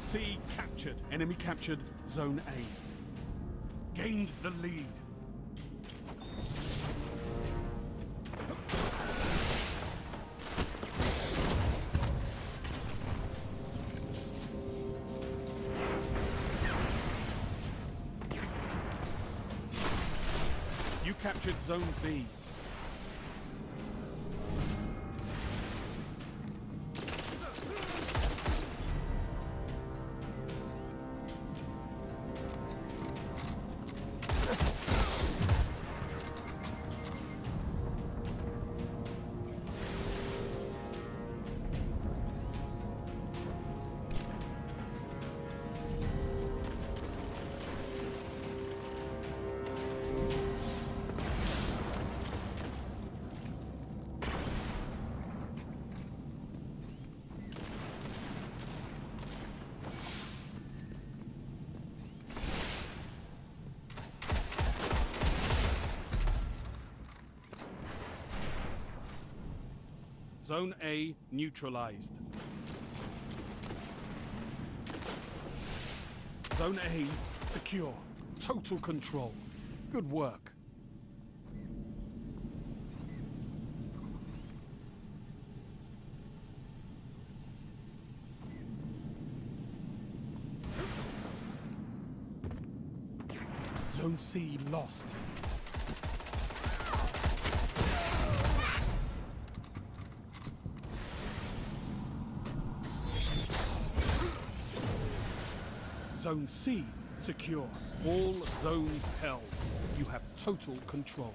C captured. Enemy captured Zone A. Gained the lead. You captured Zone B. Zone A neutralized. Zone A secure. Total control. Good work. Zone C lost. Zone C secure. All zones held. You have total control.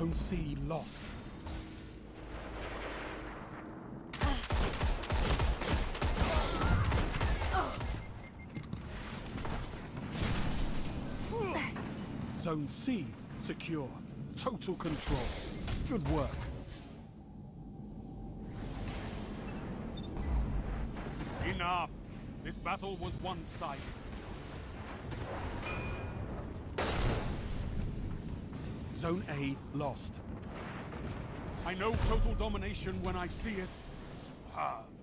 Zone C lost. Zone C secure. Total control. Good work. Enough. This battle was one-sided. Zone A lost. I know total domination when I see it. Superb.